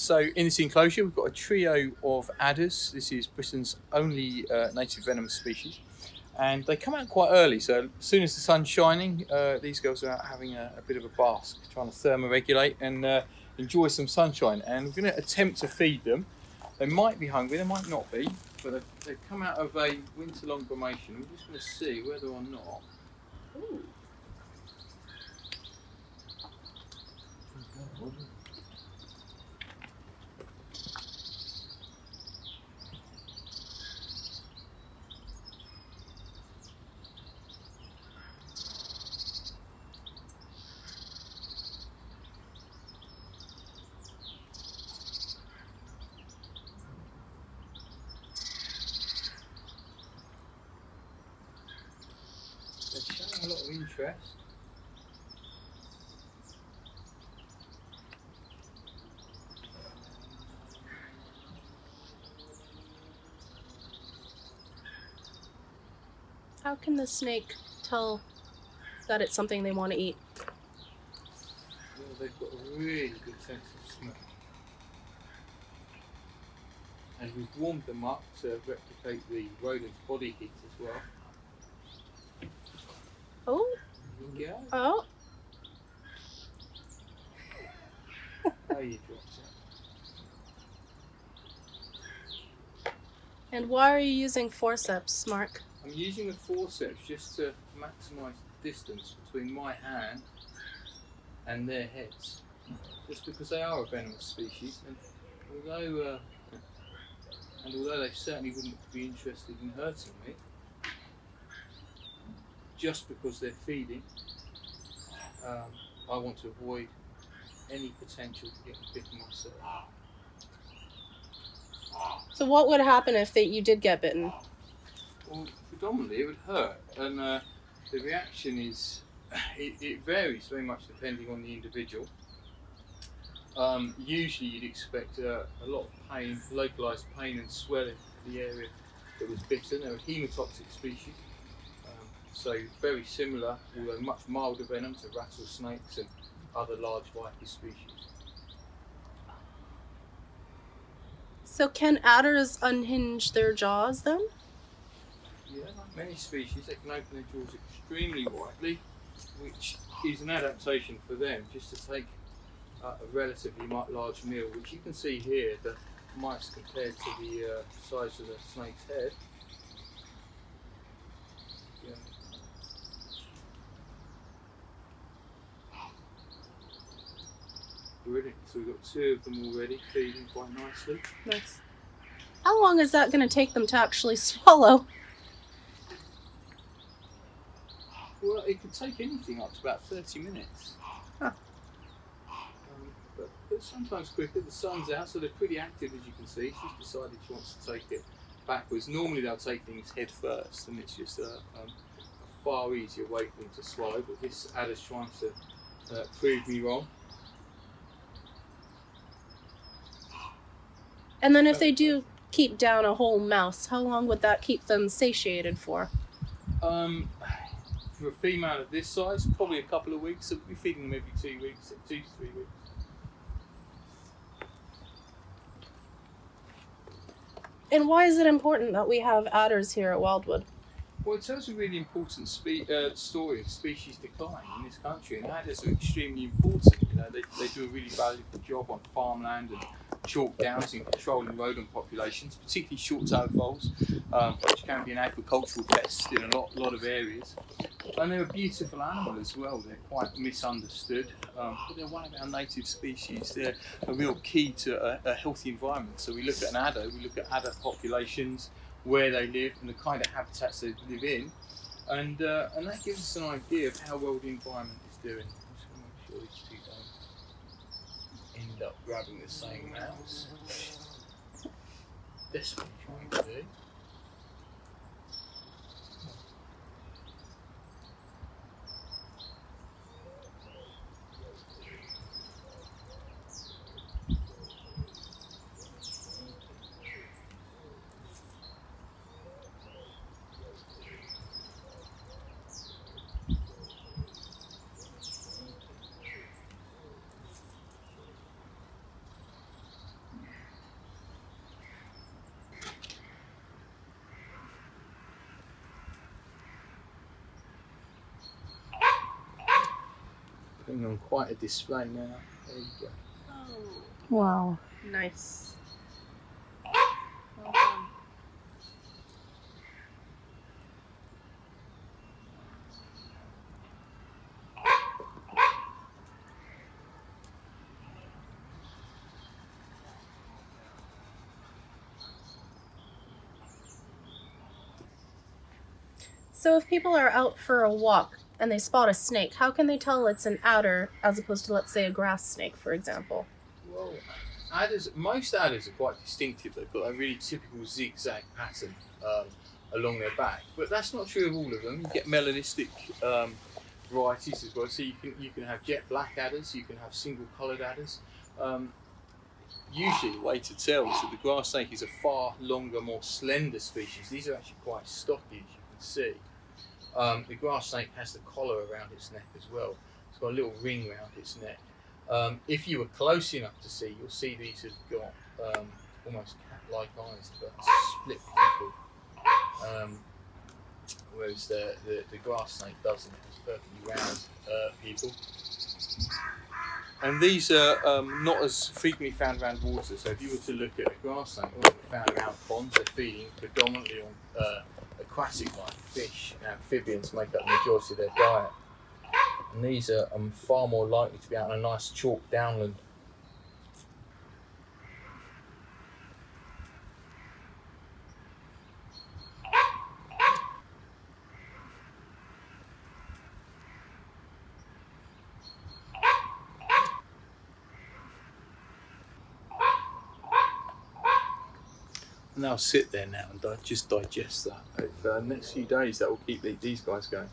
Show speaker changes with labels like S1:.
S1: So in this enclosure, we've got a trio of adders. This is Britain's only uh, native venomous species. And they come out quite early, so as soon as the sun's shining, uh, these girls are out having a, a, bit of a bask, trying to thermoregulate and uh, enjoy some sunshine. And we're going to attempt to feed them. They might be hungry, they might not be, but they've, they've come out of a winter-long brumation. We're just going to see whether or not. Ooh. a lot of interest.
S2: How can the snake tell that it's something they want to eat?
S1: Well, they've got a really good sense of smell. And we've warmed them up to replicate the rodent's body heat as well.
S2: Oh.
S1: Yeah.
S2: Oh. And why are you using forceps, Mark?
S1: I'm using the forceps just to maximise distance between my hand and their heads. Just because they are a venomous species, and although uh, and although they certainly wouldn't be interested in hurting me, just because they're feeding, um, I want to avoid any potential to get bitten myself.
S2: So what would happen if they, you did get bitten?
S1: Well, predominantly it would hurt, and uh, the reaction is it, it, varies very much depending on the individual. Um, usually, you'd expect uh, a lot of pain, localized pain and swelling in the area that was bitten. They're a hemotoxic species. So very similar, although much milder venom to rattlesnakes and other large viper species.
S2: So can adders unhinge their jaws then?
S1: Yeah, like many species, they can open their jaws extremely widely, which is an adaptation for them, just to take uh, a relatively large meal, which you can see here, the mice compared to the uh, size of the snake's head. Brilliant. So we've got two of them already feeding quite nicely.
S2: Nice. How long is that going to take them to actually swallow?
S1: Well, it could take anything up to about 30 minutes.
S2: Huh.
S1: Um, but, but, sometimes quicker. The sun's out, so they're pretty active as you can see. She's decided she wants to take it backwards. Normally they'll take things head first, and it's just a, um, a far easier way for them to swallow. But this adder's trying to uh, prove me wrong.
S2: And then if they do keep down a whole mouse, how long would that keep them satiated for?
S1: Um, for a female of this size, probably a couple of weeks. So We're feeding them every two weeks, two to three weeks.
S2: And why is it important that we have adders here at Wildwood?
S1: Well, it tells a really important spe- uh, story of species decline in this country, and adders are extremely important. You know, they, they do a really valuable job on farmland and chalk downs in controlling rodent populations, particularly short-tailed voles, um, which can be an agricultural pest in a lot, lot of areas. And they're a beautiful animal as well. They're quite misunderstood, um, but they're one of our native species. They're a real key to a, a healthy environment. So we look at an adder, we look at adder populations, where they live, and the kind of habitats they live in, and uh, and that gives us an idea of how well the environment is doing. End up grabbing the same mouse. This one to do. Putting on quite a display now. There you go.
S2: Oh,
S3: Wow.
S2: nice. Well. So, if people are out for a walk and they spot a snake, how can they tell it's an adder as opposed to, let's say, a grass snake, for example?
S1: Well, adders, most adders are quite distinctive. They've got a really typical zigzag pattern um, along their back, but that's not true of all of them. You get melanistic um, varieties as well. So you can you can have jet black adders, you can have single coloured adders. Um, usually, the way to tell is that the grass snake is a far longer, more slender species. These are actually quite stocky, as you can see. Um, the grass snake has the collar around its neck as well. It's got a little ring around its neck. Um, if you were close enough to see, you'll see these have got um, almost cat-like eyes, but split pupil. Um, whereas the, the, the grass snake doesn't. It's perfectly round uh, pupil. And these are um, not as frequently found around water. So if you were to look at a grass snake, they're found around ponds, they're feeding predominantly on uh, aquatic life, fish and amphibians make up the majority of their diet. And these are um, far more likely to be out on a nice chalk downland. And they'll sit there now and just digest that. Over the uh, next few days, that will keep the- these guys going.